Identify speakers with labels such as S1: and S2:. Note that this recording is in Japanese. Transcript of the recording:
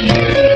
S1: Yeah.